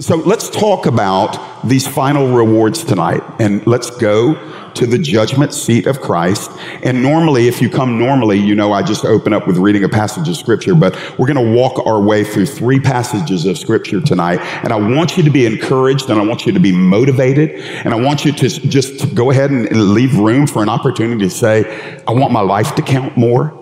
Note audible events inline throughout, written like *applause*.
So let's talk about these final rewards tonight and let's go to the judgment seat of Christ. And normally, if you come normally, you know I just open up with reading a passage of scripture, but we're going to walk our way through three passages of scripture tonight. And I want you to be encouraged and I want you to be motivated. And I want you to just go ahead and leave room for an opportunity to say, I want my life to count more.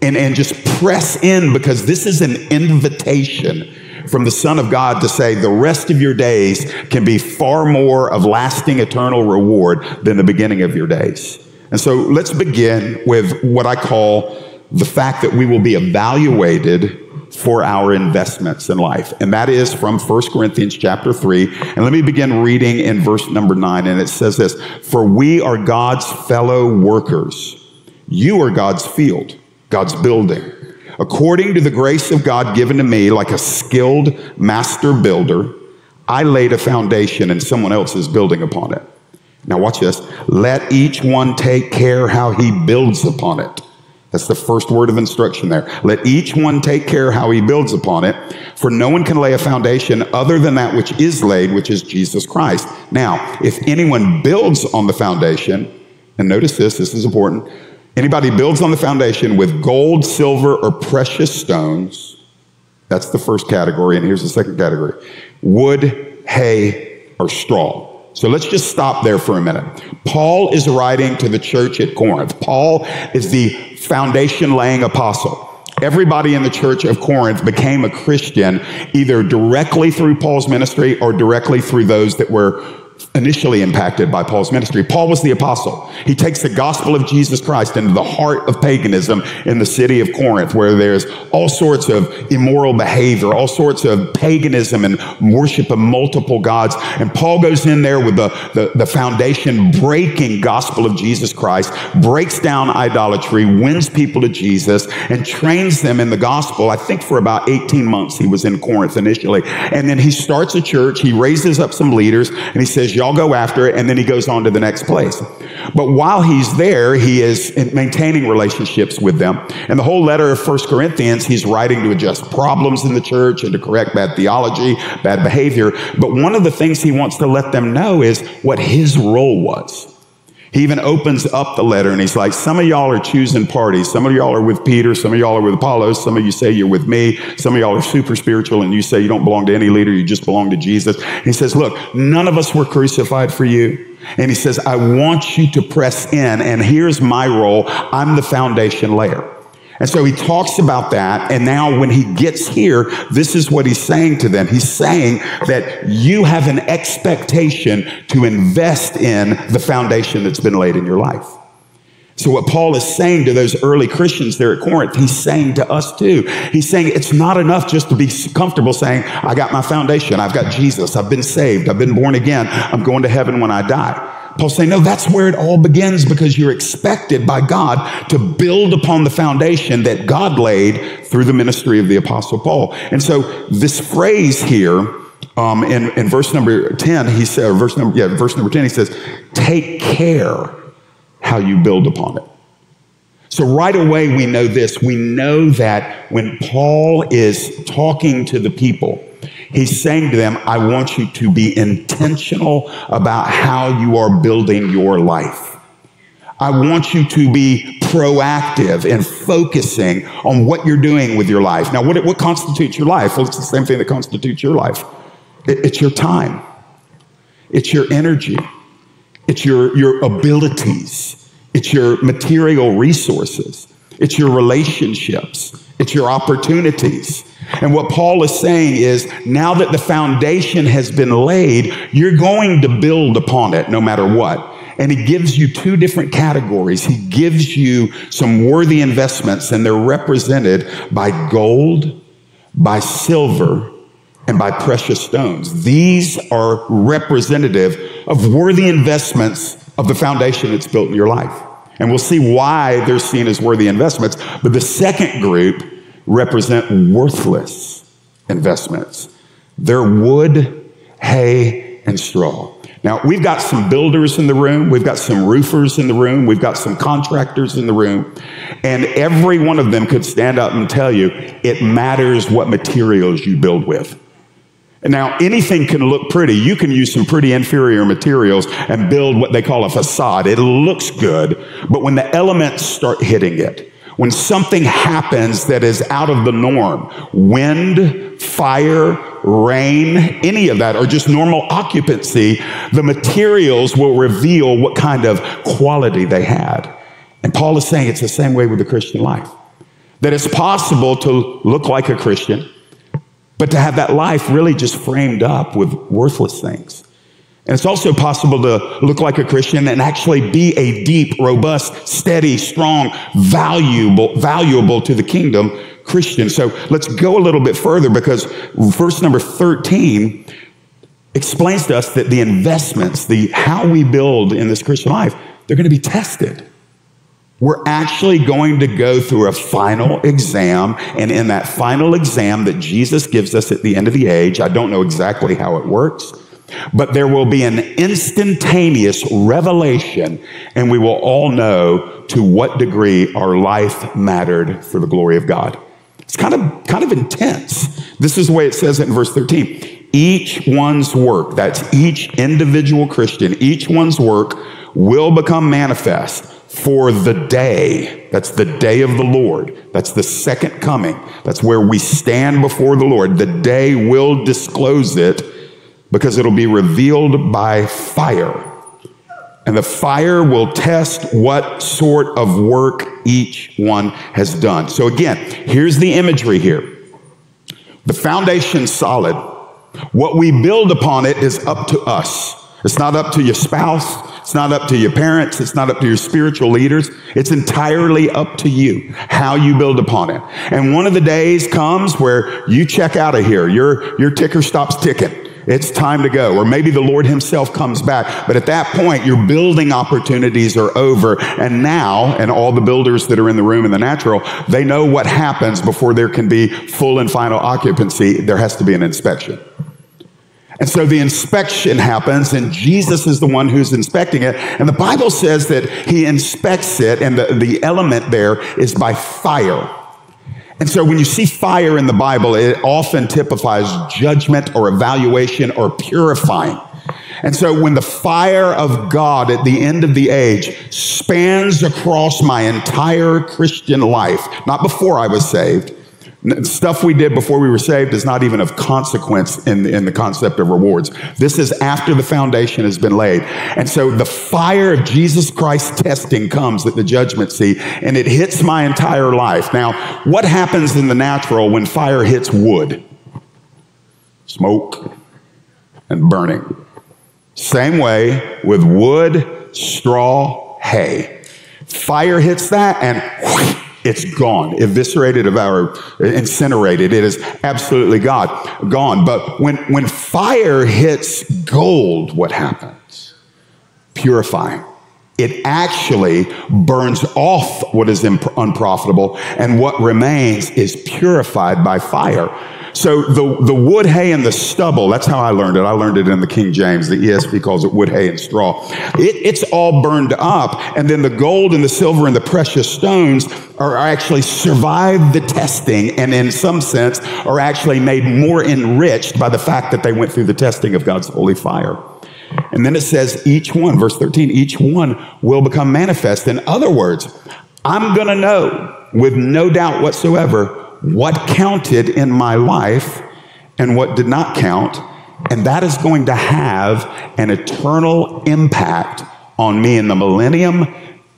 And, and just press in because this is an invitation from the Son of God to say the rest of your days can be far more of lasting eternal reward than the beginning of your days. And so let's begin with what I call the fact that we will be evaluated for our investments in life. And that is from 1 Corinthians chapter 3. And let me begin reading in verse number 9. And it says this For we are God's fellow workers. You are God's field, God's building. According to the grace of God given to me, like a skilled master builder, I laid a foundation and someone else is building upon it. Now, watch this. Let each one take care how he builds upon it. That's the first word of instruction there. Let each one take care how he builds upon it, for no one can lay a foundation other than that which is laid, which is Jesus Christ. Now, if anyone builds on the foundation, and notice this, this is important, Anybody builds on the foundation with gold, silver, or precious stones. That's the first category. And here's the second category wood, hay, or straw. So let's just stop there for a minute. Paul is writing to the church at Corinth. Paul is the foundation laying apostle. Everybody in the church of Corinth became a Christian either directly through Paul's ministry or directly through those that were initially impacted by Paul's ministry. Paul was the apostle. He takes the gospel of Jesus Christ into the heart of paganism in the city of Corinth, where there's all sorts of immoral behavior, all sorts of paganism and worship of multiple gods. And Paul goes in there with the, the, the foundation breaking gospel of Jesus Christ, breaks down idolatry, wins people to Jesus, and trains them in the gospel. I think for about 18 months he was in Corinth initially. And then he starts a church, he raises up some leaders, and he says, says, Y'all go after it, and then he goes on to the next place. But while he's there, he is maintaining relationships with them. And the whole letter of First Corinthians, he's writing to address problems in the church and to correct bad theology, bad behavior. But one of the things he wants to let them know is what his role was. He even opens up the letter and he's like, Some of y'all are choosing parties. Some of y'all are with Peter. Some of y'all are with Apollos. Some of you say you're with me. Some of y'all are super spiritual and you say you don't belong to any leader. You just belong to Jesus. He says, Look, none of us were crucified for you. And he says, I want you to press in. And here's my role I'm the foundation layer. And so he talks about that. And now when he gets here, this is what he's saying to them. He's saying that you have an expectation to invest in the foundation that's been laid in your life. So what Paul is saying to those early Christians there at Corinth, he's saying to us too. He's saying it's not enough just to be comfortable saying, I got my foundation. I've got Jesus. I've been saved. I've been born again. I'm going to heaven when I die. Paul's saying, no, that's where it all begins because you're expected by God to build upon the foundation that God laid through the ministry of the Apostle Paul. And so this phrase here, um, in, in verse number 10, he said, verse number, yeah, verse number 10, he says, take care how you build upon it. So right away, we know this. We know that when Paul is talking to the people, He's saying to them, I want you to be intentional about how you are building your life. I want you to be proactive and focusing on what you're doing with your life. Now, what, what constitutes your life? Well, it's the same thing that constitutes your life. It, it's your time. It's your energy. It's your, your abilities. It's your material resources. It's your relationships. It's your opportunities. And what Paul is saying is now that the foundation has been laid, you're going to build upon it no matter what. And he gives you two different categories. He gives you some worthy investments, and they're represented by gold, by silver, and by precious stones. These are representative of worthy investments of the foundation that's built in your life. And we'll see why they're seen as worthy investments. But the second group represent worthless investments. They're wood, hay, and straw. Now, we've got some builders in the room, we've got some roofers in the room, we've got some contractors in the room, and every one of them could stand up and tell you it matters what materials you build with. Now, anything can look pretty. You can use some pretty inferior materials and build what they call a facade. It looks good, but when the elements start hitting it, when something happens that is out of the norm, wind, fire, rain, any of that, or just normal occupancy, the materials will reveal what kind of quality they had. And Paul is saying it's the same way with the Christian life. That it's possible to look like a Christian, but to have that life really just framed up with worthless things. And it's also possible to look like a Christian and actually be a deep, robust, steady, strong, valuable, valuable to the kingdom Christian. So let's go a little bit further because verse number 13 explains to us that the investments, the how we build in this Christian life, they're going to be tested. We're actually going to go through a final exam. And in that final exam that Jesus gives us at the end of the age, I don't know exactly how it works, but there will be an instantaneous revelation, and we will all know to what degree our life mattered for the glory of God. It's kind of, kind of intense. This is the way it says it in verse 13. Each one's work, that's each individual Christian, each one's work will become manifest for the day. That's the day of the Lord. That's the second coming. That's where we stand before the Lord. The day will disclose it because it'll be revealed by fire. And the fire will test what sort of work each one has done. So again, here's the imagery here. The foundation's solid. What we build upon it is up to us. It's not up to your spouse. It's not up to your parents. It's not up to your spiritual leaders. It's entirely up to you how you build upon it. And one of the days comes where you check out of here. Your, your ticker stops ticking. It's time to go. Or maybe the Lord Himself comes back. But at that point, your building opportunities are over. And now, and all the builders that are in the room in the natural, they know what happens before there can be full and final occupancy. There has to be an inspection. And so the inspection happens, and Jesus is the one who's inspecting it. And the Bible says that he inspects it, and the, the element there is by fire. And so when you see fire in the Bible, it often typifies judgment or evaluation or purifying. And so when the fire of God at the end of the age spans across my entire Christian life, not before I was saved, Stuff we did before we were saved is not even of consequence in, in the concept of rewards. This is after the foundation has been laid. And so the fire of Jesus Christ testing comes at the judgment seat and it hits my entire life. Now, what happens in the natural when fire hits wood? Smoke and burning. Same way with wood, straw, hay. Fire hits that and whoosh, it's gone, eviscerated, devoured, incinerated. It is absolutely God, gone. But when, when fire hits gold, what happens? Purifying. It actually burns off what is unprofitable, and what remains is purified by fire. So the, the wood, hay, and the stubble, that's how I learned it. I learned it in the King James. The ESV calls it wood, hay, and straw. It, it's all burned up. And then the gold and the silver and the precious stones are actually survived the testing and in some sense are actually made more enriched by the fact that they went through the testing of God's holy fire. And then it says each one, verse 13, each one will become manifest. In other words, I'm going to know with no doubt whatsoever what counted in my life and what did not count. And that is going to have an eternal impact on me in the millennium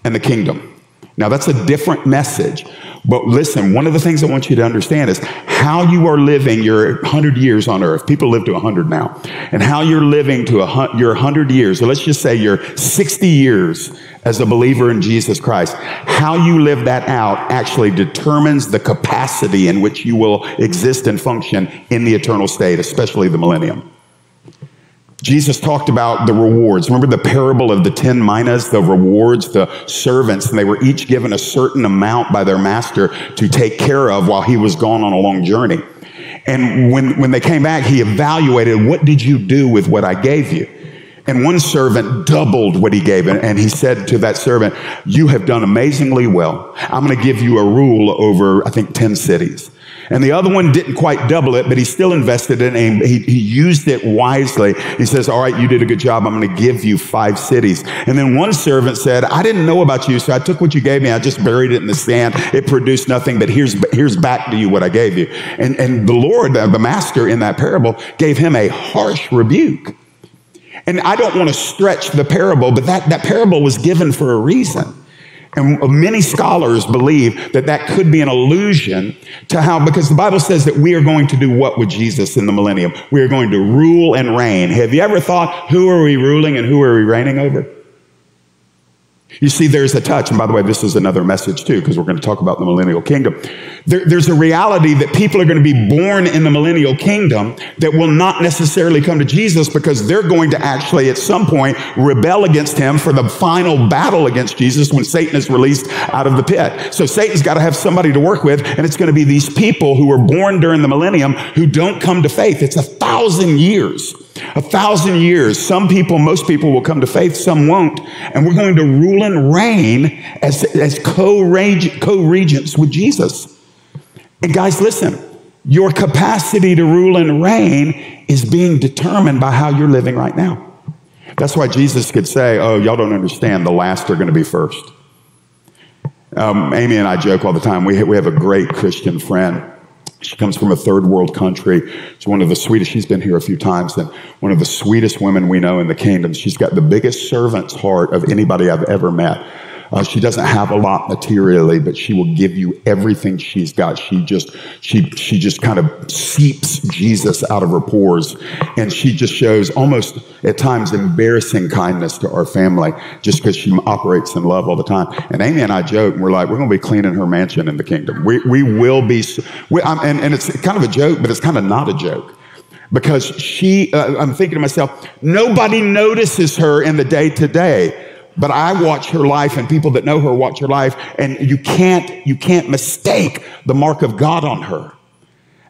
and the kingdom. Now, that's a different message. But listen, one of the things I want you to understand is how you are living your 100 years on earth. People live to 100 now. And how you're living to a, your 100 years, so let's just say you're 60 years as a believer in Jesus Christ. How you live that out actually determines the capacity in which you will exist and function in the eternal state, especially the millennium. Jesus talked about the rewards. Remember the parable of the 10 minas, the rewards, the servants, and they were each given a certain amount by their master to take care of while he was gone on a long journey. And when, when they came back, he evaluated, what did you do with what I gave you? And one servant doubled what he gave. And he said to that servant, you have done amazingly well. I'm going to give you a rule over, I think, 10 cities. And the other one didn't quite double it, but he still invested in it. He, he used it wisely. He says, All right, you did a good job. I'm going to give you five cities. And then one servant said, I didn't know about you, so I took what you gave me. I just buried it in the sand. It produced nothing, but here's, here's back to you what I gave you. And, and the Lord, the master in that parable, gave him a harsh rebuke. And I don't want to stretch the parable, but that, that parable was given for a reason. And many scholars believe that that could be an allusion to how, because the Bible says that we are going to do what with Jesus in the millennium? We are going to rule and reign. Have you ever thought, who are we ruling and who are we reigning over? You see, there's a touch, and by the way, this is another message too, because we're going to talk about the millennial kingdom. There, there's a reality that people are going to be born in the millennial kingdom that will not necessarily come to Jesus because they're going to actually, at some point, rebel against him for the final battle against Jesus when Satan is released out of the pit. So Satan's got to have somebody to work with, and it's going to be these people who were born during the millennium who don't come to faith. It's a thousand years. A thousand years. Some people, most people will come to faith, some won't. And we're going to rule and reign as, as co-regents with Jesus. And guys, listen, your capacity to rule and reign is being determined by how you're living right now. That's why Jesus could say, Oh, y'all don't understand. The last are going to be first. Um, Amy and I joke all the time. We, we have a great Christian friend she comes from a third world country. She's one of the sweetest. She's been here a few times, and one of the sweetest women we know in the kingdom. She's got the biggest servant's heart of anybody I've ever met. Uh, she doesn't have a lot materially, but she will give you everything she's got. She just she she just kind of seeps Jesus out of her pores, and she just shows almost at times embarrassing kindness to our family just because she operates in love all the time. And Amy and I joke, and we're like, we're going to be cleaning her mansion in the kingdom. We we will be, we, and and it's kind of a joke, but it's kind of not a joke because she, uh, I'm thinking to myself, nobody notices her in the day to day. But I watch her life and people that know her watch her life and you can't, you can't mistake the mark of God on her.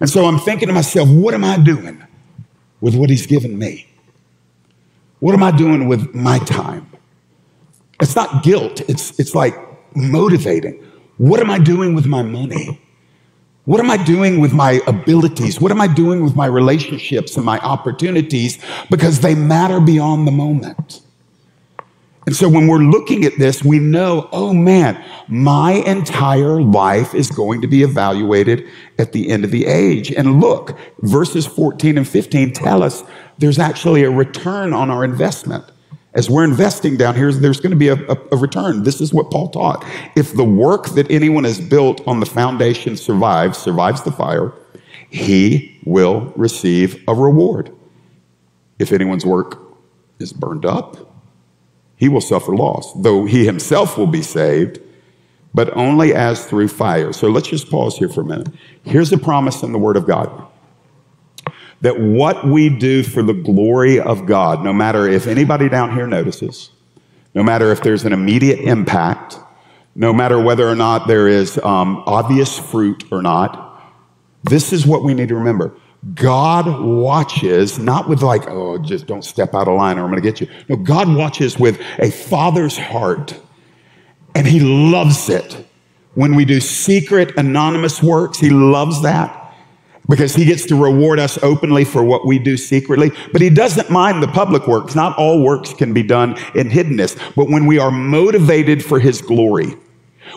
And so I'm thinking to myself, what am I doing with what he's given me? What am I doing with my time? It's not guilt. It's, it's like motivating. What am I doing with my money? What am I doing with my abilities? What am I doing with my relationships and my opportunities? Because they matter beyond the moment. And so when we're looking at this, we know, oh man, my entire life is going to be evaluated at the end of the age. And look, verses 14 and 15 tell us there's actually a return on our investment. As we're investing down here, there's going to be a, a, a return. This is what Paul taught. If the work that anyone has built on the foundation survives, survives the fire, he will receive a reward. If anyone's work is burned up, he will suffer loss, though he himself will be saved, but only as through fire. So let's just pause here for a minute. Here's a promise in the Word of God that what we do for the glory of God, no matter if anybody down here notices, no matter if there's an immediate impact, no matter whether or not there is um, obvious fruit or not, this is what we need to remember. God watches, not with like, oh, just don't step out of line or I'm going to get you. No, God watches with a father's heart, and He loves it. When we do secret, anonymous works, He loves that because He gets to reward us openly for what we do secretly. But He doesn't mind the public works. Not all works can be done in hiddenness, but when we are motivated for His glory,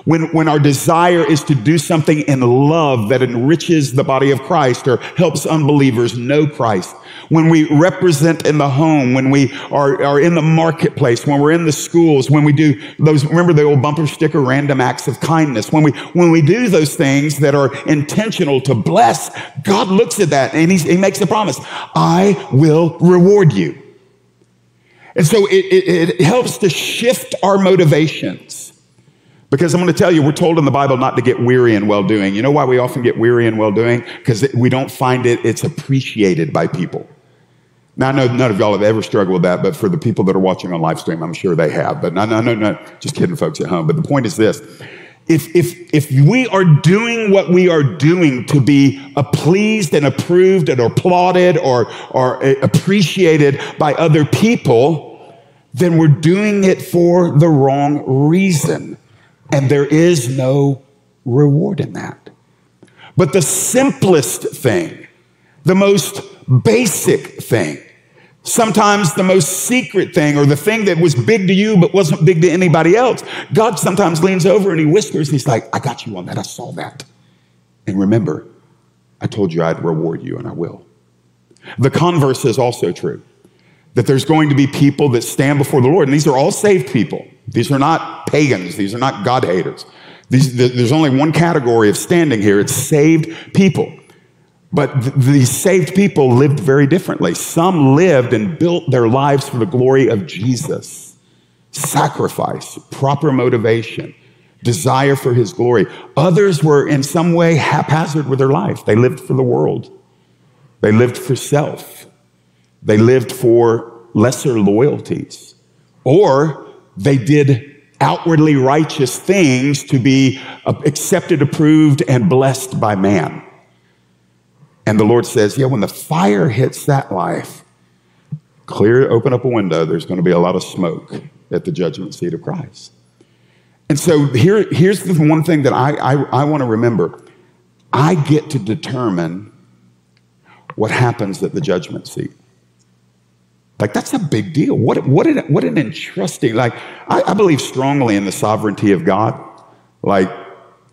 when, when our desire is to do something in love that enriches the body of Christ or helps unbelievers know Christ, when we represent in the home, when we are, are in the marketplace, when we're in the schools, when we do those, remember the old bumper sticker, random acts of kindness, when we, when we do those things that are intentional to bless, God looks at that and he makes a promise. I will reward you. And so it, it, it helps to shift our motivations because I'm going to tell you, we're told in the Bible not to get weary in well doing. You know why we often get weary in well doing? Because we don't find it, it's appreciated by people. Now, I know none of y'all have ever struggled with that, but for the people that are watching on live stream, I'm sure they have. But no, no, no, no, just kidding, folks at home. But the point is this if, if, if we are doing what we are doing to be pleased and approved and applauded or, or eh, appreciated by other people, then we're doing it for the wrong reason. And there is no reward in that. But the simplest thing, the most basic thing, sometimes the most secret thing or the thing that was big to you but wasn't big to anybody else, God sometimes leans over and he whispers, he's like, I got you on that. I saw that. And remember, I told you I'd reward you and I will. The converse is also true that there's going to be people that stand before the Lord, and these are all saved people. These are not pagans, these are not God haters. These, there's only one category of standing here it's saved people. But th- these saved people lived very differently. Some lived and built their lives for the glory of Jesus. Sacrifice, proper motivation, desire for his glory. Others were in some way haphazard with their life. They lived for the world, they lived for self. They lived for lesser loyalties. Or they did outwardly righteous things to be uh, accepted, approved, and blessed by man. And the Lord says, Yeah, when the fire hits that life, clear, open up a window, there's going to be a lot of smoke at the judgment seat of Christ. And so here, here's the one thing that I, I, I want to remember I get to determine what happens at the judgment seat. Like that's a big deal. What, what, an, what an entrusting, like I, I believe strongly in the sovereignty of God. Like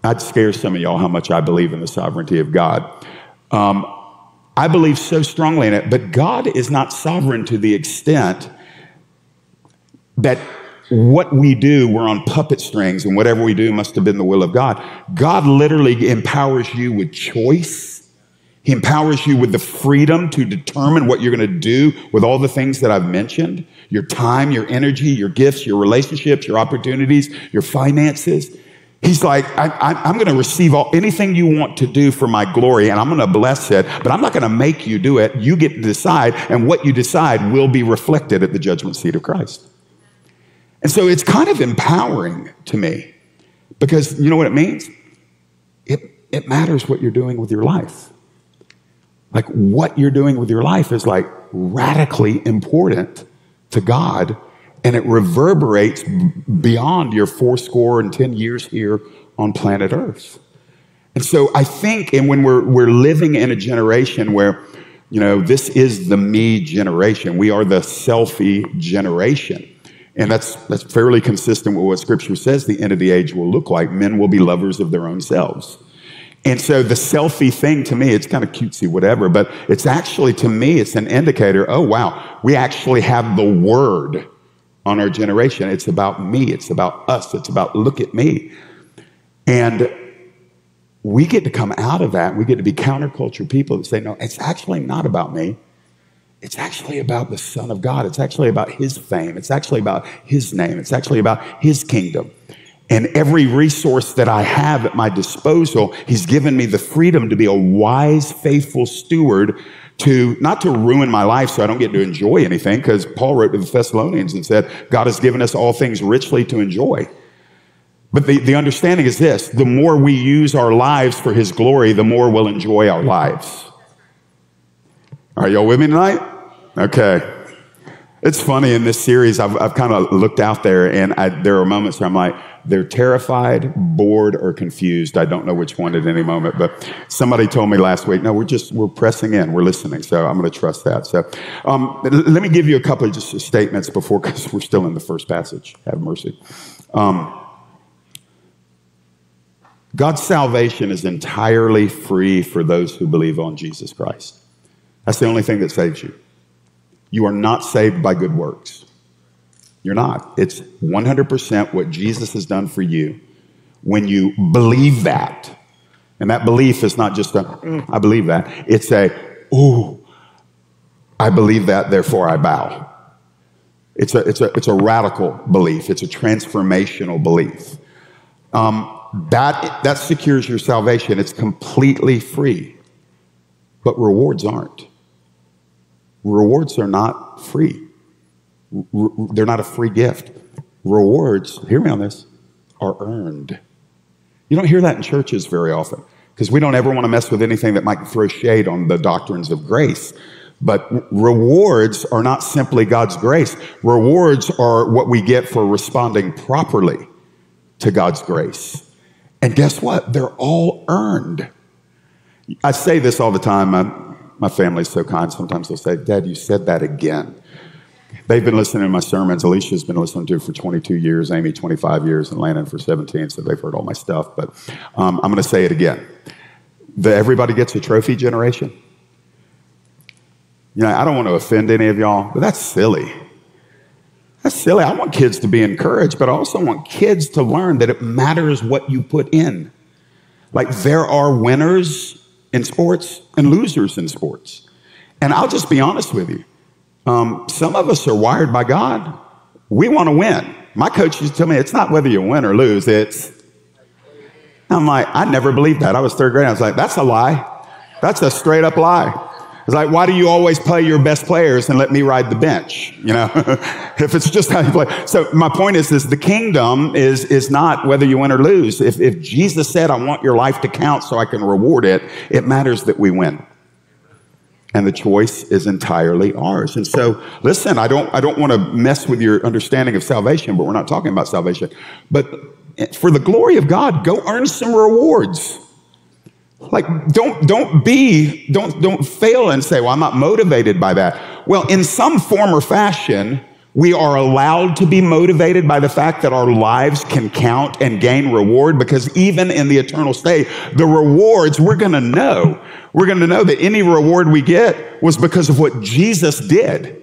I'd scare some of y'all how much I believe in the sovereignty of God. Um, I believe so strongly in it, but God is not sovereign to the extent that what we do, we're on puppet strings, and whatever we do must have been the will of God. God literally empowers you with choice he empowers you with the freedom to determine what you're going to do with all the things that I've mentioned your time, your energy, your gifts, your relationships, your opportunities, your finances. He's like, I, am going to receive all, anything you want to do for my glory, and I'm going to bless it, but I'm not going to make you do it. You get to decide, and what you decide will be reflected at the judgment seat of Christ. And so it's kind of empowering to me because you know what it means? It, it matters what you're doing with your life. Like what you're doing with your life is like radically important to God and it reverberates beyond your four score and 10 years here on planet Earth. And so I think, and when we're, we're living in a generation where, you know, this is the me generation, we are the selfie generation. And that's, that's fairly consistent with what scripture says the end of the age will look like. Men will be lovers of their own selves. And so the selfie thing to me, it's kind of cutesy, whatever, but it's actually, to me, it's an indicator oh, wow, we actually have the word on our generation. It's about me, it's about us, it's about look at me. And we get to come out of that. We get to be counterculture people that say, no, it's actually not about me. It's actually about the Son of God. It's actually about His fame. It's actually about His name. It's actually about His kingdom. And every resource that I have at my disposal, he's given me the freedom to be a wise, faithful steward to not to ruin my life so I don't get to enjoy anything, because Paul wrote to the Thessalonians and said, God has given us all things richly to enjoy. But the, the understanding is this the more we use our lives for his glory, the more we'll enjoy our lives. Are y'all with me tonight? Okay. It's funny in this series, I've, I've kind of looked out there and I, there are moments where I'm like, they're terrified, bored, or confused. I don't know which one at any moment, but somebody told me last week, no, we're just, we're pressing in, we're listening. So I'm going to trust that. So um, let me give you a couple of just statements before, because we're still in the first passage. Have mercy. Um, God's salvation is entirely free for those who believe on Jesus Christ. That's the only thing that saves you. You are not saved by good works. You're not. It's 100% what Jesus has done for you when you believe that. And that belief is not just a, mm, I believe that. It's a, ooh, I believe that, therefore I bow. It's a, it's a, it's a radical belief. It's a transformational belief. Um, that, that secures your salvation. It's completely free. But rewards aren't. Rewards are not free they're not a free gift. Rewards, hear me on this, are earned. You don't hear that in churches very often because we don't ever want to mess with anything that might throw shade on the doctrines of grace. But rewards are not simply God's grace. Rewards are what we get for responding properly to God's grace. And guess what? They're all earned. I say this all the time. My, my family's so kind. Sometimes they'll say, Dad, you said that again. They've been listening to my sermons. Alicia's been listening to it for 22 years, Amy 25 years, and Landon for 17, so they've heard all my stuff. But um, I'm going to say it again. The everybody gets a trophy generation. You know, I don't want to offend any of y'all, but that's silly. That's silly. I want kids to be encouraged, but I also want kids to learn that it matters what you put in. Like there are winners in sports and losers in sports. And I'll just be honest with you. Um, some of us are wired by God. We want to win. My coach used to tell me it's not whether you win or lose, it's. I'm like, I never believed that. I was third grade. I was like, that's a lie. That's a straight up lie. It's like, why do you always play your best players and let me ride the bench? You know, *laughs* if it's just how you play. So my point is this, the kingdom is, is not whether you win or lose. If, if Jesus said, I want your life to count so I can reward it, it matters that we win and the choice is entirely ours. And so, listen, I don't, I don't want to mess with your understanding of salvation, but we're not talking about salvation. But eh, for the glory of God, go earn some rewards. Like, don't, don't be, don't, don't fail and say, well, I'm not motivated by that. Well, in some form or fashion, we are allowed to be motivated by the fact that our lives can count and gain reward because even in the eternal state, the rewards we're going to know. We're going to know that any reward we get was because of what Jesus did.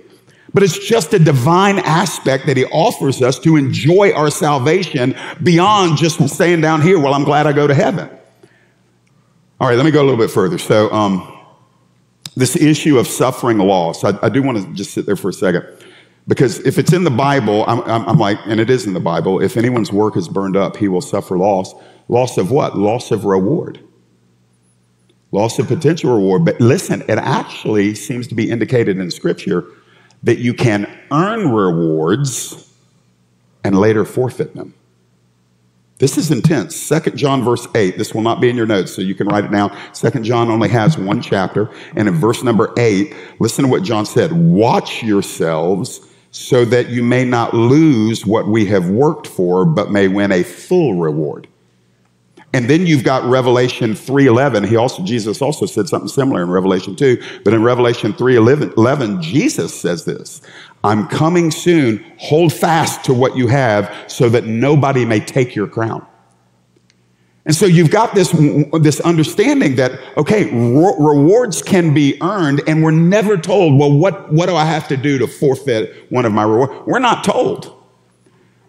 But it's just a divine aspect that he offers us to enjoy our salvation beyond just staying down here. Well, I'm glad I go to heaven. All right, let me go a little bit further. So, um, this issue of suffering loss, I, I do want to just sit there for a second. Because if it's in the Bible, I'm, I'm, like, and it is in the Bible, if anyone's work is burned up, he will suffer loss. Loss of what? Loss of reward. Loss of potential reward. But listen, it actually seems to be indicated in Scripture that you can earn rewards and later forfeit them. This is intense. Second John verse 8. This will not be in your notes, so you can write it down. Second John only has one chapter. And in verse number 8, listen to what John said. Watch yourselves so that you may not lose what we have worked for, but may win a full reward. And then you've got Revelation 3:11. He also Jesus also said something similar in Revelation 2, but in Revelation 3:11 Jesus says this, I'm coming soon. Hold fast to what you have so that nobody may take your crown. And so you've got this, this understanding that, okay, re- rewards can be earned, and we're never told, well, what, what do I have to do to forfeit one of my rewards? We're not told.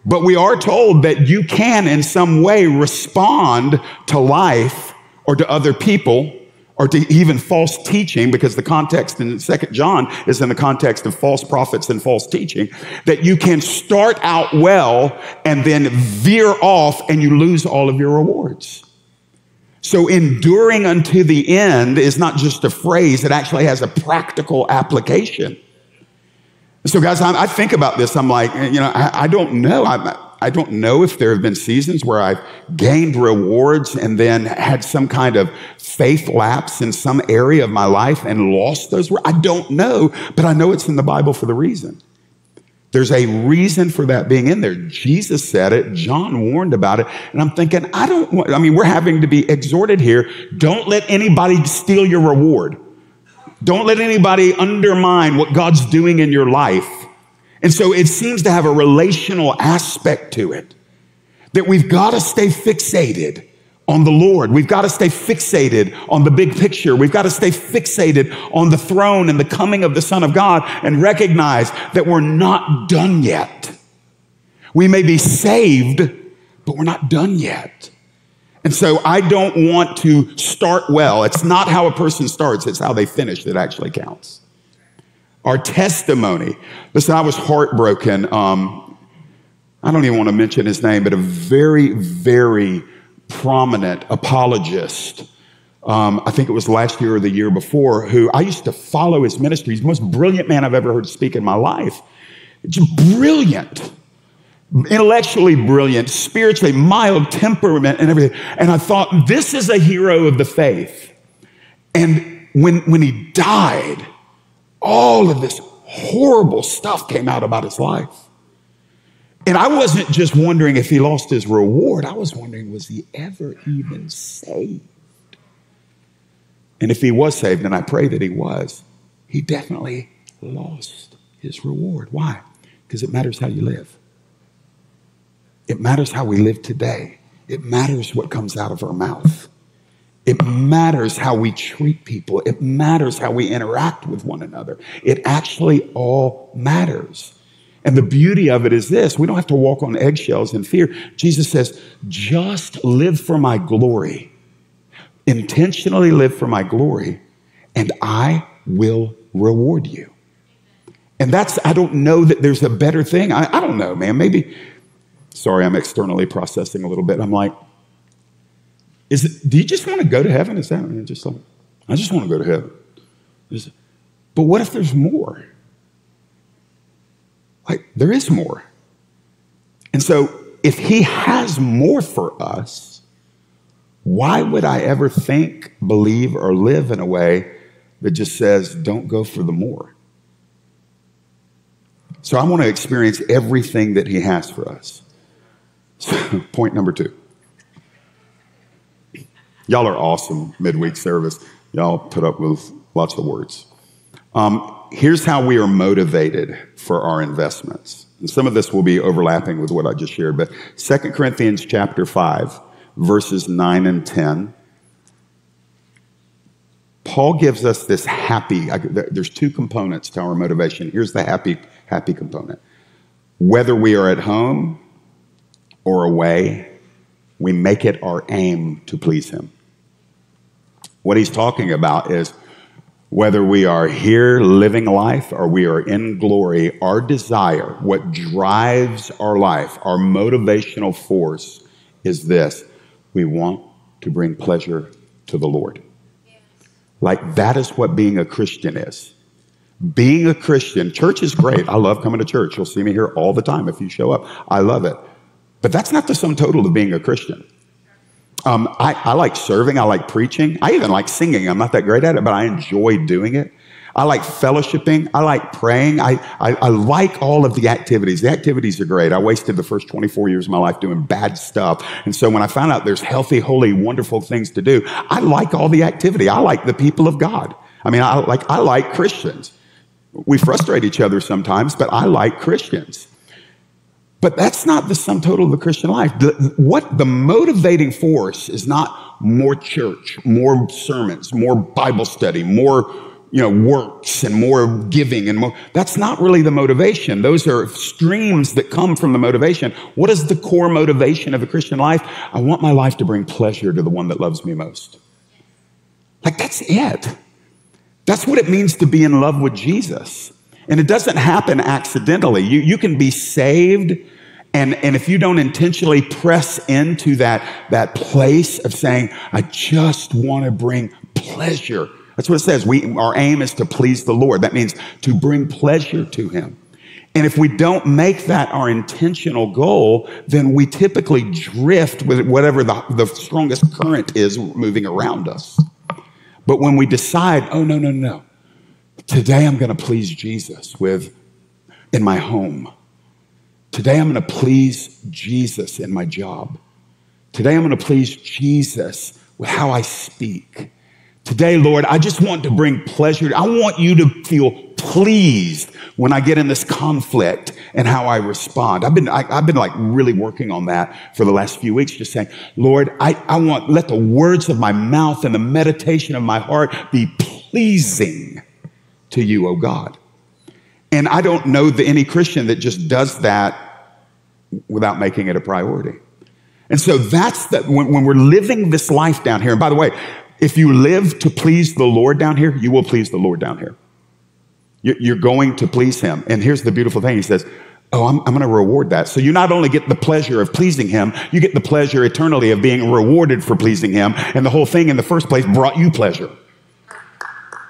But we are told that you can, in some way, respond to life or to other people or to even false teaching, because the context in Second John is in the context of false prophets and false teaching, that you can start out well and then veer off and you lose all of your rewards. So enduring unto the end is not just a phrase, it actually has a practical application. So, guys, I, think about this. I'm like, you know, I, I don't know. I, I don't know if there have been seasons where I've gained rewards and then had some kind of faith lapse in some area of my life and lost those. rewards. I don't know, but I know it's in the Bible for the reason. There's a reason for that being in there. Jesus said it, John warned about it, and I'm thinking, I don't want, I mean, we're having to be exhorted here. Don't let anybody steal your reward. Don't let anybody undermine what God's doing in your life. And so it seems to have a relational aspect to it that we've got to stay fixated on the Lord. We've got to stay fixated on the big picture. We've got to stay fixated on the throne and the coming of the Son of God and recognize that we're not done yet. We may be saved, but we're not done yet. And so I don't want to start well. It's not how a person starts, it's how they finish that actually counts. Our testimony. Listen, I was heartbroken. Um, I don't even want to mention his name, but a very, very prominent apologist. Um, I think it was last year or the year before, who I used to follow his ministry. He's the most brilliant man I've ever heard speak in my life. Just brilliant intellectually brilliant, spiritually mild temperament and everything. And I thought, this is a hero of the faith. And when, when he died, all of this horrible stuff came out about his life. And I wasn't just wondering if he lost his reward, I was wondering, was he ever even saved? And if he was saved, and I pray that he was, he definitely lost his reward. Why? Because it matters how you live. It matters how we live today. It matters what comes out of our mouth. It matters how we treat people. It matters how we interact with one another. It actually all matters. And the beauty of it is this we don't have to walk on eggshells in fear. Jesus says, just live for my glory, intentionally live for my glory, and I will reward you. And that's, I don't know that there's a better thing. I, I don't know, man. Maybe, sorry, I'm externally processing a little bit. I'm like, is it, do you just want to go to heaven? Is that just like, I just want to go to heaven. Is, but what if there's more? Like, there is more. And so, if he has more for us, why would I ever think, believe, or live in a way that just says, don't go for the more? So, I want to experience everything that he has for us. *laughs* So, point number two. Y'all are awesome midweek service. Y'all put up with lots of words. Um, here's how we are motivated for our investments. And some of this will be overlapping with what I just shared, but 2 Corinthians chapter 5, verses 9 and 10. Paul gives us this happy, there's two components to our motivation. Here's the happy, happy component. Whether we are at home or away, we make it our aim to please him. What he's talking about is whether we are here living life or we are in glory, our desire, what drives our life, our motivational force is this we want to bring pleasure to the Lord. Like that is what being a Christian is. Being a Christian, church is great. I love coming to church. You'll see me here all the time if you show up. I love it. But that's not the sum total of being a Christian. Um, I, I like serving. I like preaching. I even like singing. I'm not that great at it, but I enjoy doing it. I like fellowshipping. I like praying. I, I, I, like all of the activities. The activities are great. I wasted the first 24 years of my life doing bad stuff. And so when I found out there's healthy, holy, wonderful things to do, I like all the activity. I like the people of God. I mean, I like, I like Christians. We frustrate each other sometimes, but I like Christians. But that's not the sum total of the Christian life. The, what the motivating force is not more church, more sermons, more Bible study, more you know works and more giving and more. That's not really the motivation. Those are streams that come from the motivation. What is the core motivation of the christian life? I want my life to bring pleasure to the one that loves me most. Like that's it. That's what it means to be in love with jesus. And it doesn't happen accidentally. You, you can be saved and, and if you don't intentionally press into that, that place of saying, I just want to bring pleasure. That's what it says. We, our aim is to please the Lord. That means to bring pleasure to Him. And if we don't make that our intentional goal, then we typically drift with whatever the, the strongest current is moving around us. But when we decide, oh, no, no, no, today I'm going to please Jesus with in my home. Today I'm going to please Jesus in my job. Today I'm going to please Jesus with how I speak. Today, Lord, I just want to bring pleasure. I want you to feel pleased when I get in this conflict and how I respond. I've been, I, have been like really working on that for the last few weeks, just saying, Lord, I, I want, let the words of my mouth and the meditation of my heart be pleasing to you, oh God. And I don't know the, any Christian that just does that without making it a priority. And so that's that when, when, we're living this life down here, and by the way, if you live to please the Lord down here, you will please the Lord down here. You're going to please Him. And here's the beautiful thing He says, Oh, I'm, I'm going to reward that. So you not only get the pleasure of pleasing Him, you get the pleasure eternally of being rewarded for pleasing Him. And the whole thing in the first place brought you pleasure.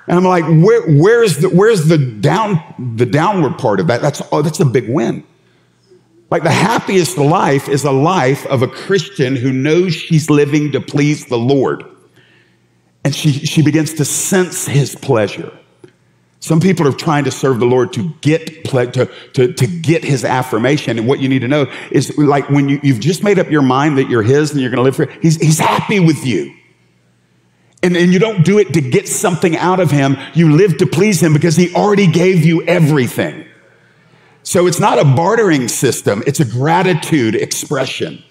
And I'm like, where, where's the, where's the down, the downward part of that? That's, oh, that's a big win. Like the happiest life is a life of a Christian who knows she's living to please the Lord. And she, she begins to sense his pleasure. Some people are trying to serve the Lord to get ple- to, to, to get his affirmation. And what you need to know is like when you, you've just made up your mind that you're his and you're going to live for he's, he's happy with you. And, and you don't do it to get something out of him. You live to please him because he already gave you everything. So it's not a bartering system, it's a gratitude expression.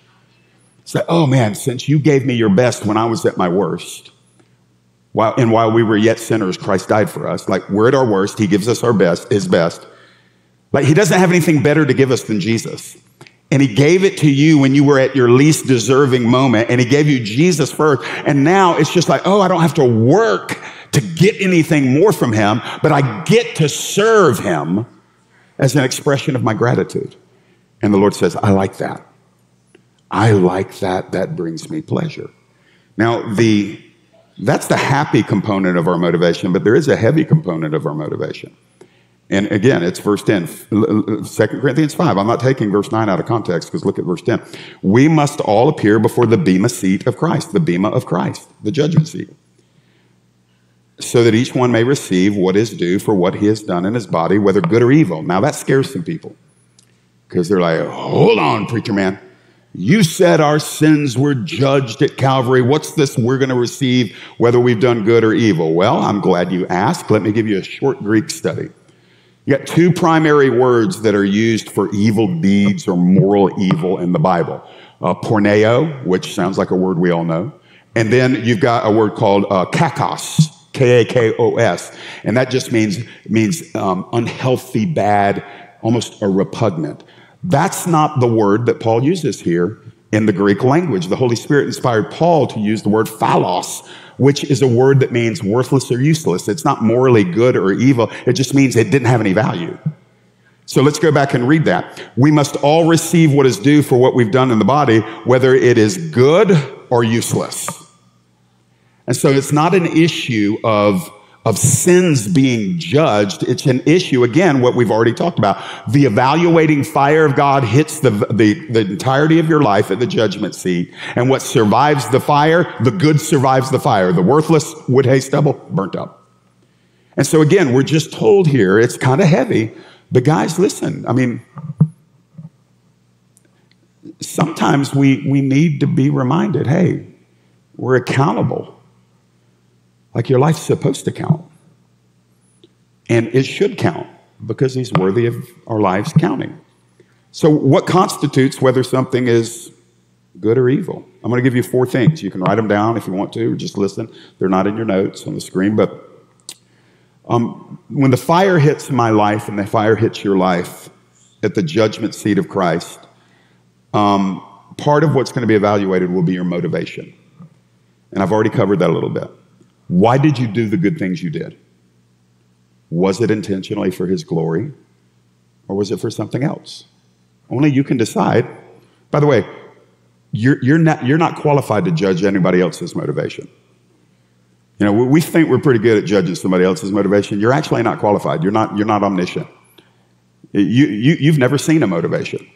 It's like, oh man, since you gave me your best when I was at my worst, while, and while we were yet sinners, Christ died for us. Like we're at our worst, he gives us our best, his best. Like he doesn't have anything better to give us than Jesus. And he gave it to you when you were at your least deserving moment. And he gave you Jesus first. And now it's just like, oh, I don't have to work to get anything more from him, but I get to serve him as an expression of my gratitude. And the Lord says, I like that. I like that. That brings me pleasure. Now, the that's the happy component of our motivation, but there is a heavy component of our motivation. And again, it's verse 10, 2 Corinthians 5. I'm not taking verse 9 out of context because look at verse 10. We must all appear before the Bema seat of Christ, the Bema of Christ, the judgment seat, so that each one may receive what is due for what he has done in his body, whether good or evil. Now that scares some people because they're like, hold on, preacher man. You said our sins were judged at Calvary. What's this we're going to receive, whether we've done good or evil? Well, I'm glad you asked. Let me give you a short Greek study. You got two primary words that are used for evil deeds or moral evil in the Bible uh, porneo, which sounds like a word we all know, and then you've got a word called uh, kakos, K A K O S, and that just means means um, unhealthy, bad, almost a repugnant. That's not the word that Paul uses here in the Greek language. The Holy Spirit inspired Paul to use the word phaulos, which is a word that means worthless or useless. It's not morally good or evil. It just means it didn't have any value. So let's go back and read that. We must all receive what is due for what we've done in the body, whether it is good or useless. And so it's not an issue of of sins being judged, it's an issue, again, what we've already talked about. The evaluating fire of God hits the, the, the entirety of your life at the judgment seat. And what survives the fire, the good survives the fire. The worthless wood, hay, stubble, burnt up. And so again, we're just told here, it's kind of heavy, but guys, listen, I mean, sometimes we, we need to be reminded, hey, we're accountable like your life's supposed to count. And it should count because he's worthy of our lives counting. So, what constitutes whether something is good or evil? I'm going to give you four things. You can write them down if you want to, or just listen. They're not in your notes on the screen, but um, when the fire hits my life and the fire hits your life at the judgment seat of Christ, um, part of what's going to be evaluated will be your motivation. And I've already covered that a little bit. Why did you do the good things you did? Was it intentionally for His glory or was it for something else? Only you can decide. By the way, you're, you're, not, you're not qualified to judge anybody else's motivation. You know, we think we're pretty good at judging somebody else's motivation. You're actually not qualified. You're not, you're not omniscient. You, you, you've never seen a motivation,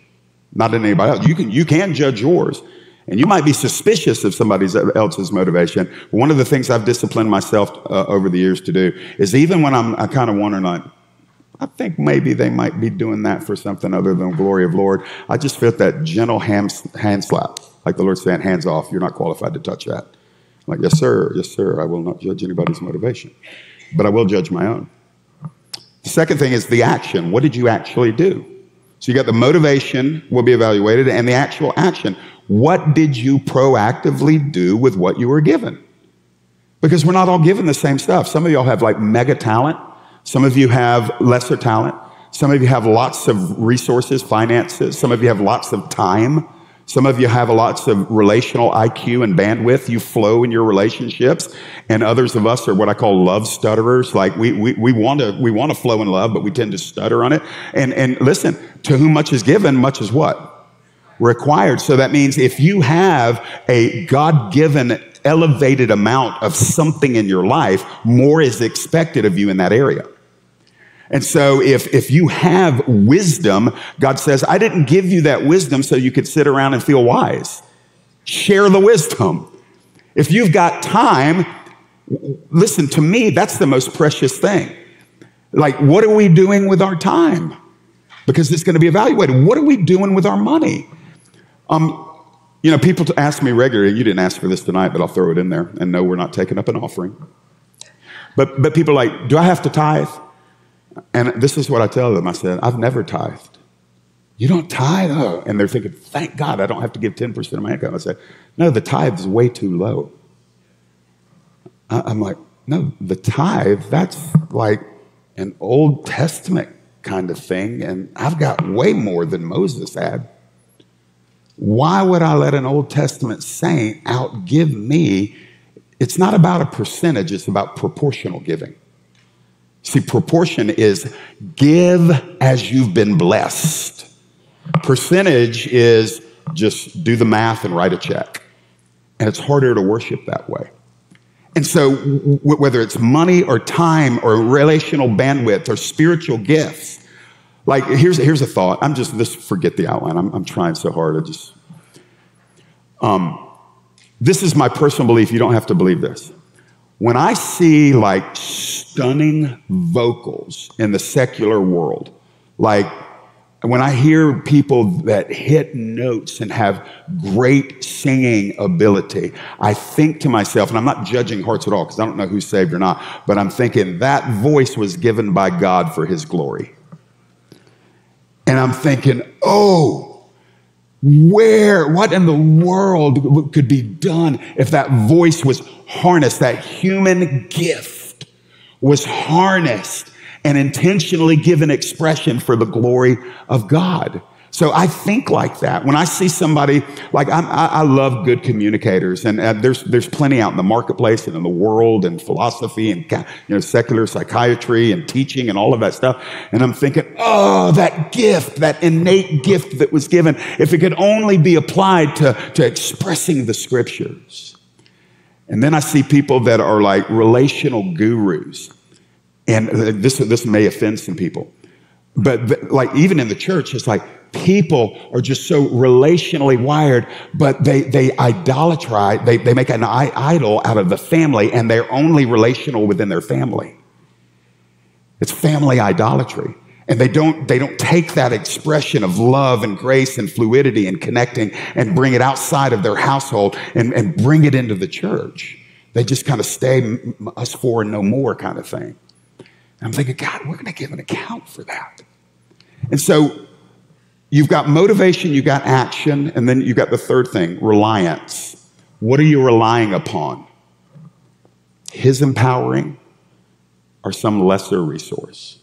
not in anybody else. You can, you can judge yours. And you might be suspicious of somebody else's motivation. One of the things I've disciplined myself uh, over the years to do is even when I'm I kind of wondering, like, I think maybe they might be doing that for something other than glory of Lord. I just felt that gentle hand, hand slap, like the Lord saying, hands off, you're not qualified to touch that. I'm like, yes, sir, yes, sir, I will not judge anybody's motivation, but I will judge my own. The second thing is the action. What did you actually do? So you got the motivation will be evaluated and the actual action. What did you proactively do with what you were given? Because we're not all given the same stuff. Some of y'all have like mega talent. Some of you have lesser talent. Some of you have lots of resources, finances. Some of you have lots of time. Some of you have lots of relational IQ and bandwidth. You flow in your relationships. And others of us are what I call love stutterers. Like we, we, we want to, we want to flow in love, but we tend to stutter on it. And, and listen, to whom much is given, much is what? Required. So that means if you have a God given elevated amount of something in your life, more is expected of you in that area. And so if, if you have wisdom, God says, I didn't give you that wisdom so you could sit around and feel wise. Share the wisdom. If you've got time, listen to me, that's the most precious thing. Like, what are we doing with our time? Because it's going to be evaluated. What are we doing with our money? Um, You know, people ask me regularly, you didn't ask for this tonight, but I'll throw it in there. And no, we're not taking up an offering. But, but people are like, do I have to tithe? And this is what I tell them. I said, I've never tithed. You don't tithe? And they're thinking, thank God I don't have to give 10% of my income. I said, no, the tithe is way too low. I'm like, no, the tithe, that's like an Old Testament kind of thing. And I've got way more than Moses had. Why would I let an Old Testament saint outgive me? It's not about a percentage, it's about proportional giving. See, proportion is give as you've been blessed. Percentage is just do the math and write a check. And it's harder to worship that way. And so, w- whether it's money or time or relational bandwidth or spiritual gifts, like, here's, here's a thought. I'm just, this, forget the outline. I'm, I'm trying so hard. I just, um, this is my personal belief. You don't have to believe this. When I see like stunning vocals in the secular world, like when I hear people that hit notes and have great singing ability, I think to myself, and I'm not judging hearts at all because I don't know who's saved or not, but I'm thinking that voice was given by God for his glory. And I'm thinking, oh, where, what in the world could be done if that voice was harnessed, that human gift was harnessed and intentionally given expression for the glory of God? So I think like that. When I see somebody, like I'm, i love good communicators, and uh, there's there's plenty out in the marketplace and in the world, and philosophy, and you know secular psychiatry, and teaching, and all of that stuff. And I'm thinking, oh, that gift, that innate gift that was given, if it could only be applied to to expressing the scriptures. And then I see people that are like relational gurus, and uh, this this may offend some people, but like even in the church, it's like people are just so relationally wired, but they, they idolatry, they, they make an idol out of the family, and they're only relational within their family. It's family idolatry. And they don't, they don't take that expression of love and grace and fluidity and connecting and bring it outside of their household and, and bring it into the church. They just kind of stay us four and no more kind of thing. And I'm thinking, God, we're going to give an account for that. And so You've got motivation, you've got action, and then you've got the third thing reliance. What are you relying upon? His empowering or some lesser resource?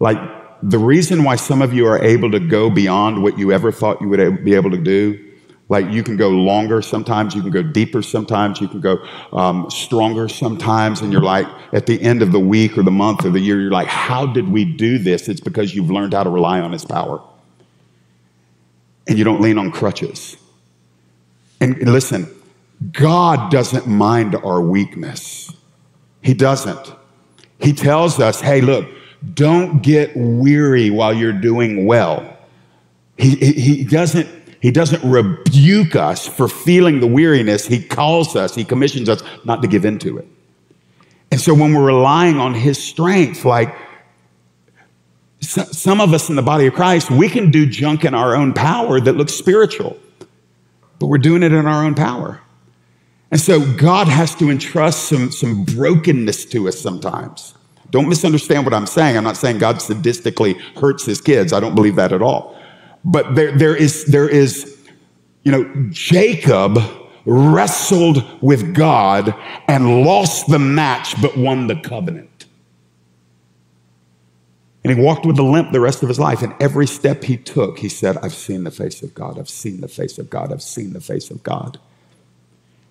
Like the reason why some of you are able to go beyond what you ever thought you would be able to do, like you can go longer sometimes, you can go deeper sometimes, you can go um, stronger sometimes, and you're like at the end of the week or the month or the year, you're like, how did we do this? It's because you've learned how to rely on His power and you don't lean on crutches. And listen, God doesn't mind our weakness. He doesn't. He tells us, hey, look, don't get weary while you're doing well. He, he, he, doesn't, he doesn't rebuke us for feeling the weariness. He calls us, he commissions us not to give into it. And so when we're relying on his strength, like some of us in the body of Christ, we can do junk in our own power that looks spiritual, but we're doing it in our own power. And so God has to entrust some, some brokenness to us sometimes. Don't misunderstand what I'm saying. I'm not saying God sadistically hurts his kids. I don't believe that at all. But there, there is, there is, you know, Jacob wrestled with God and lost the match, but won the covenant. And he walked with a limp the rest of his life. And every step he took, he said, I've seen the face of God. I've seen the face of God. I've seen the face of God.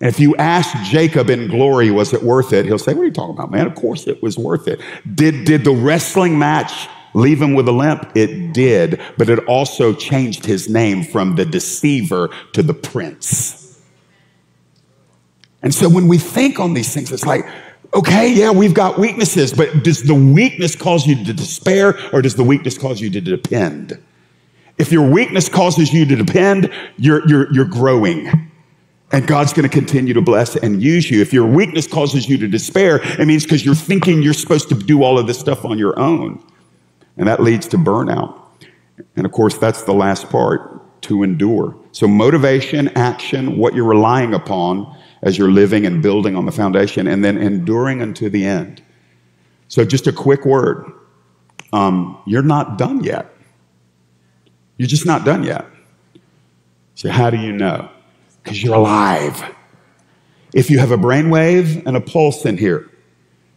And if you ask Jacob in glory, was it worth it? He'll say, What are you talking about, man? Of course it was worth it. Did, did the wrestling match leave him with a limp? It did, but it also changed his name from the deceiver to the prince. And so when we think on these things, it's like, okay, yeah, we've got weaknesses, but does the weakness cause you to despair or does the weakness cause you to depend? If your weakness causes you to depend, you're, you're, you're growing. And God's going to continue to bless and use you. If your weakness causes you to despair, it means because you're thinking you're supposed to do all of this stuff on your own. And that leads to burnout. And of course, that's the last part to endure. So, motivation, action, what you're relying upon as you're living and building on the foundation, and then enduring unto the end. So, just a quick word um, you're not done yet. You're just not done yet. So, how do you know? Because you're alive. If you have a brainwave and a pulse in here,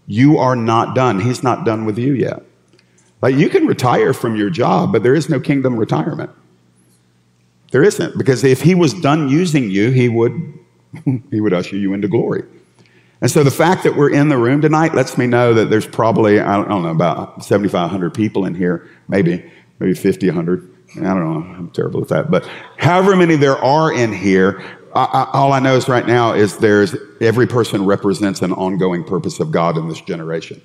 you are not done. He's not done with you yet. Like you can retire from your job, but there is no kingdom retirement. There isn't, because if he was done using you, he would *laughs* he would usher you into glory. And so the fact that we're in the room tonight lets me know that there's probably, I don't, know, about 7,500 people in here, maybe, maybe 50, 100. I don't know. I'm terrible at that. But however many there are in here, I, I, all I know is right now is there's every person represents an ongoing purpose of God in this generation.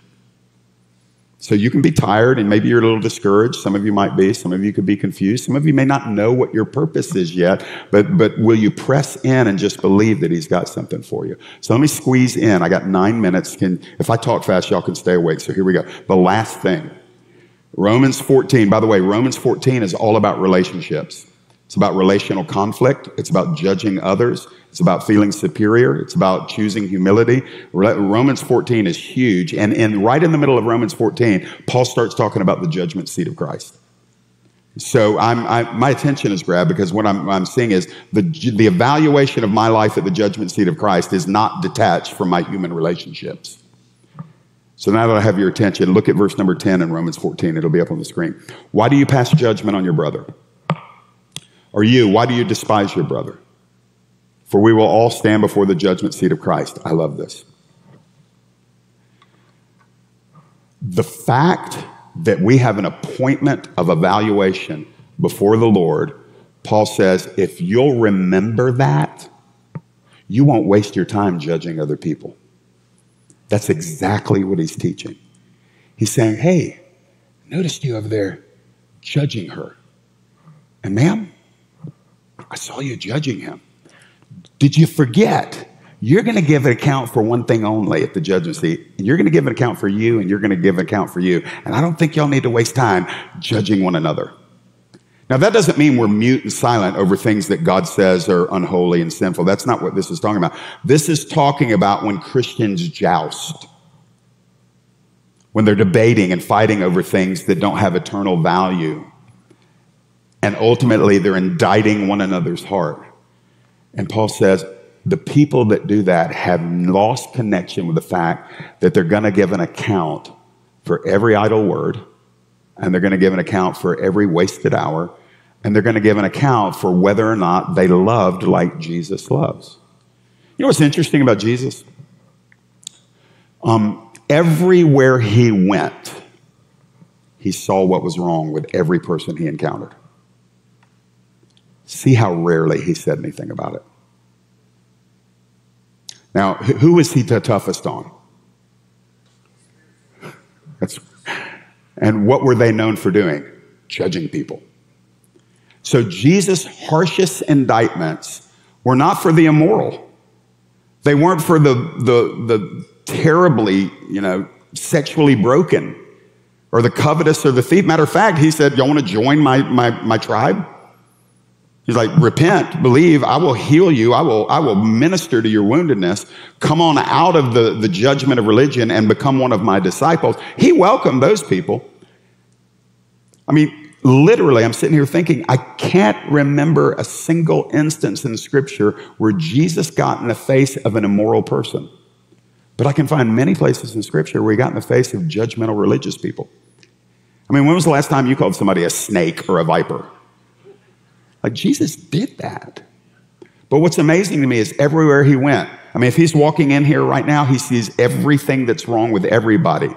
So you can be tired and maybe you're a little discouraged. Some of you might be. Some of you could be confused. Some of you may not know what your purpose is yet, but, but will you press in and just believe that He's got something for you? So let me squeeze in. I got nine minutes. Can, if I talk fast, y'all can stay awake. So here we go. The last thing Romans 14. By the way, Romans 14 is all about relationships. It's about relational conflict. It's about judging others. It's about feeling superior. It's about choosing humility. Romans 14 is huge. And, and right in the middle of Romans 14, Paul starts talking about the judgment seat of Christ. So I'm, I, my attention is grabbed because what I'm, I'm seeing is the, the evaluation of my life at the judgment seat of Christ is not detached from my human relationships. So now that I have your attention, look at verse number 10 in Romans 14. It'll be up on the screen. Why do you pass judgment on your brother? Or you, why do you despise your brother? For we will all stand before the judgment seat of Christ. I love this. The fact that we have an appointment of evaluation before the Lord, Paul says, if you'll remember that, you won't waste your time judging other people. That's exactly what he's teaching. He's saying, hey, noticed you over there judging her. And ma'am, I saw you judging him. Did you forget? You're going to give an account for one thing only at the judgment seat. And you're going to give an account for you, and you're going to give an account for you. And I don't think y'all need to waste time judging one another. Now, that doesn't mean we're mute and silent over things that God says are unholy and sinful. That's not what this is talking about. This is talking about when Christians joust, when they're debating and fighting over things that don't have eternal value and ultimately they're indicting one another's heart. And Paul says, the people that do that have lost connection with the fact that they're going to give an account for every idle word, and they're going to give an account for every wasted hour, and they're going to give an account for whether or not they loved like Jesus loves. You know what's interesting about Jesus? Um, everywhere he went, he saw what was wrong with every person he encountered. See how rarely he said anything about it. Now, who was he the toughest on? That's, and what were they known for doing? Judging people. So Jesus' harshest indictments were not for the immoral. They weren't for the, the, the terribly, you know, sexually broken or the covetous or the thief. Matter of fact, he said, Y'all want to join my, my, my tribe? He's like, repent, believe, I will heal you, I will, I will minister to your woundedness. Come on out of the, the judgment of religion and become one of my disciples. He welcomed those people. I mean, literally, I'm sitting here thinking, I can't remember a single instance in Scripture where Jesus got in the face of an immoral person. But I can find many places in Scripture where he got in the face of judgmental religious people. I mean, when was the last time you called somebody a snake or a viper? Like Jesus did that. But what's amazing to me is everywhere he went, I mean, if he's walking in here right now, he sees everything that's wrong with everybody.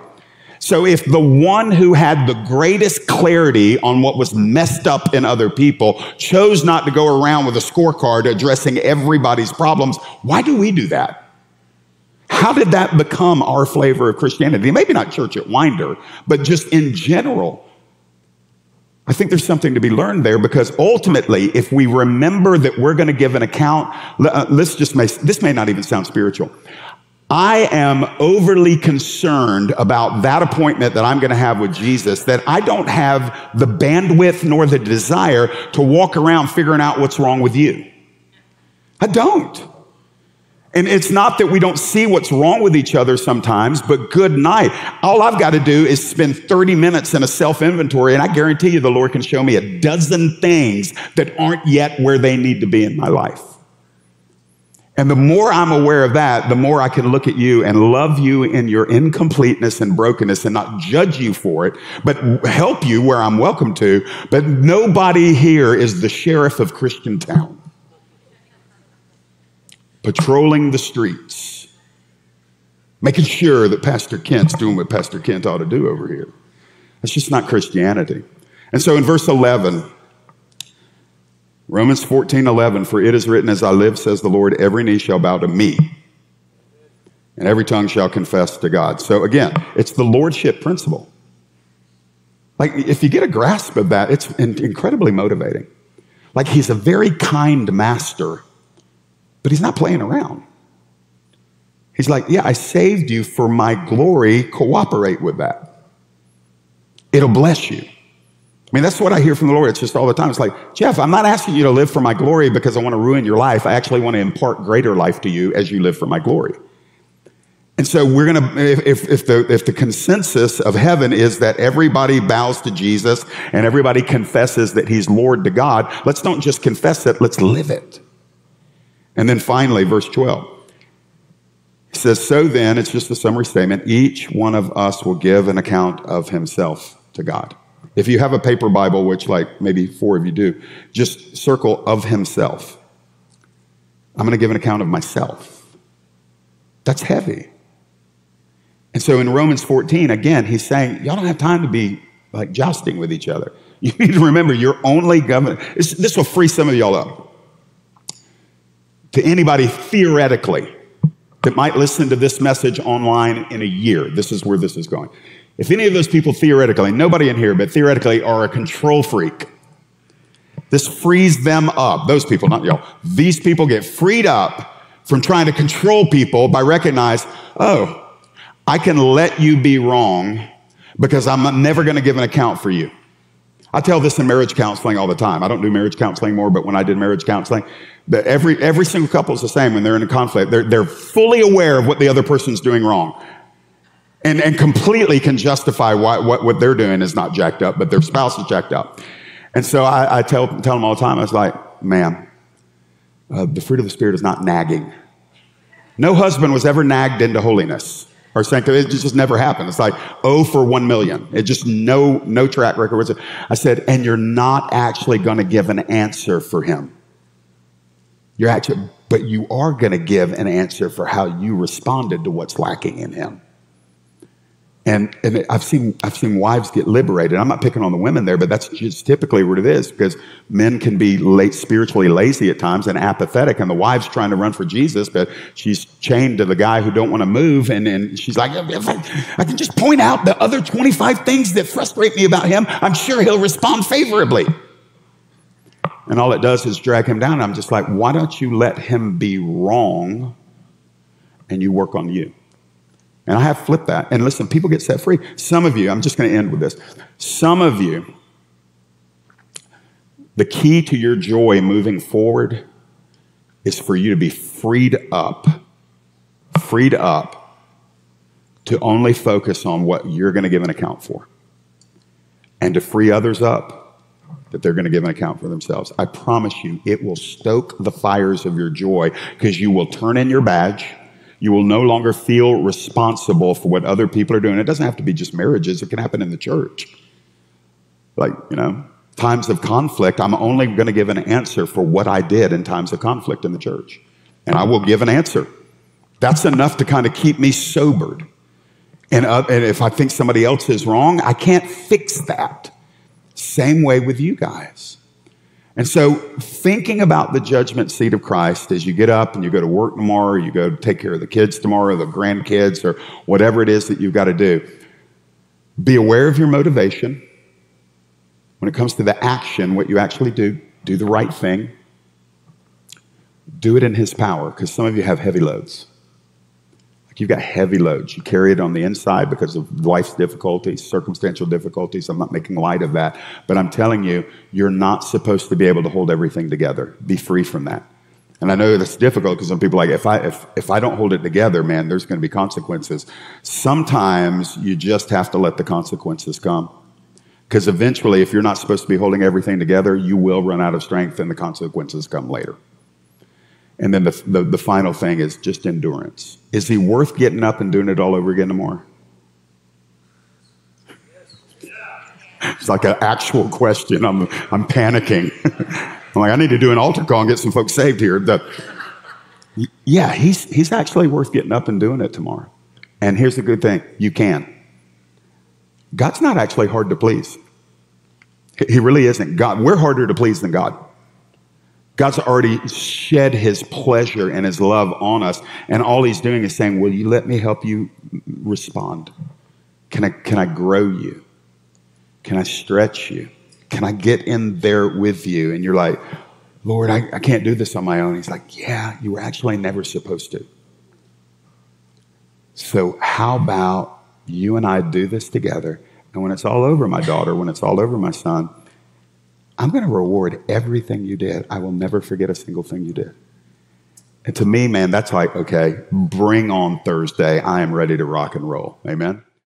So if the one who had the greatest clarity on what was messed up in other people chose not to go around with a scorecard addressing everybody's problems, why do we do that? How did that become our flavor of Christianity? Maybe not church at Winder, but just in general. I think there's something to be learned there because ultimately, if we remember that we're going to give an account, uh, let's just this may not even sound spiritual. I am overly concerned about that appointment that I'm going to have with Jesus that I don't have the bandwidth nor the desire to walk around figuring out what's wrong with you. I don't. And it's not that we don't see what's wrong with each other sometimes, but good night. All I've got to do is spend 30 minutes in a self inventory, and I guarantee you the Lord can show me a dozen things that aren't yet where they need to be in my life. And the more I'm aware of that, the more I can look at you and love you in your incompleteness and brokenness and not judge you for it, but help you where I'm welcome to. But nobody here is the sheriff of Christian Town, patrolling the streets, making sure that Pastor Kent's doing what Pastor Kent ought to do over here. That's just not Christianity. And so in verse 11, Romans 14, 11, for it is written, As I live, says the Lord, every knee shall bow to me, and every tongue shall confess to God. So again, it's the lordship principle. Like, if you get a grasp of that, it's incredibly motivating. Like, he's a very kind master, but he's not playing around. He's like, Yeah, I saved you for my glory. Cooperate with that. It'll bless you. I mean, that's what I hear from the Lord. It's just all the time. It's like, Jeff, I'm not asking you to live for my glory because I want to ruin your life. I actually want to impart greater life to you as you live for my glory. And so we're going to, if, if, the, if the consensus of heaven is that everybody bows to Jesus and everybody confesses that he's Lord to God, let's don't just confess it, let's live it. And then finally, verse 12. He says, So then, it's just a summary statement, each one of us will give an account of himself to God. If you have a paper Bible, which like maybe four of you do, just circle of himself. I'm going to give an account of myself. That's heavy. And so in Romans 14, again, he's saying, y'all don't have time to be like jousting with each other. *laughs* You need to remember you're only governor. This will free some of y'all up. To anybody theoretically that might listen to this message online in a year, this is where this is going. If any of those people theoretically, nobody in here, but theoretically are a control freak, this frees them up. Those people, not y'all. These people get freed up from trying to control people by recognize, oh, I can let you be wrong because I'm never going to give an account for you. I tell this in marriage counseling all the time. I don't do marriage counseling more, but when I did marriage counseling, that every, every single couple is the same when they're in a conflict. They're, they're fully aware of what the other person's doing wrong and, and completely can justify why, what, what they're doing is not jacked up, but their spouse is jacked up. And so I, I tell, tell them all the time, I was like, ma'am, uh, the fruit of the Spirit is not nagging. No husband was ever nagged into holiness or sanctification. It just never happened. It's like, oh for one million. It just no, no track record. I said, and you're not actually going to give an answer for him. You're actually, but you are going to give an answer for how you responded to what's lacking in him. And, and I've seen I've seen wives get liberated. I'm not picking on the women there, but that's just typically what it is because men can be late, spiritually lazy at times and apathetic, and the wife's trying to run for Jesus, but she's chained to the guy who don't want to move, and, and she's like, I, I can just point out the other 25 things that frustrate me about him, I'm sure he'll respond favorably. And all it does is drag him down. I'm just like, why don't you let him be wrong and you work on you? And I have flipped that. And listen, people get set free. Some of you, I'm just going to end with this. Some of you, the key to your joy moving forward is for you to be freed up, freed up to only focus on what you're going to give an account for and to free others up that they're going to give an account for themselves. I promise you, it will stoke the fires of your joy because you will turn in your badge you will no longer feel responsible for what other people are doing. It doesn't have to be just marriages, it can happen in the church. Like, you know, times of conflict, I'm only going to give an answer for what I did in times of conflict in the church. And I will give an answer. That's enough to kind of keep me sobered. And, uh, and if I think somebody else is wrong, I can't fix that. Same way with you guys. And so, thinking about the judgment seat of Christ as you get up and you go to work tomorrow, you go take care of the kids tomorrow, the grandkids, or whatever it is that you've got to do, be aware of your motivation. When it comes to the action, what you actually do, do the right thing. Do it in His power, because some of you have heavy loads. You've got heavy loads. You carry it on the inside because of life's difficulties, circumstantial difficulties. I'm not making light of that. But I'm telling you, you're not supposed to be able to hold everything together. Be free from that. And I know that's difficult because some people are like, if I, if, if I don't hold it together, man, there's going to be consequences. Sometimes you just have to let the consequences come. Because eventually, if you're not supposed to be holding everything together, you will run out of strength and the consequences come later. And then the, the, the, final thing is just endurance. Is he worth getting up and doing it all over again tomorrow? It's like an actual question. I'm, I'm panicking. *laughs* I'm like, I need to do an altar call and get some folks saved here. The, yeah, he's, he's actually worth getting up and doing it tomorrow. And here's the good thing you can. God's not actually hard to please. He really isn't. God, we're harder to please than God. God's already shed his pleasure and his love on us. And all he's doing is saying, Will you let me help you respond? Can I, can I grow you? Can I stretch you? Can I get in there with you? And you're like, Lord, I, I can't do this on my own. He's like, Yeah, you were actually never supposed to. So, how about you and I do this together? And when it's all over, my daughter, when it's all over, my son, I'm going to reward everything you did. I will never forget a single thing you did. And to me, man, that's like, okay, bring on Thursday. I am ready to rock and roll. Amen.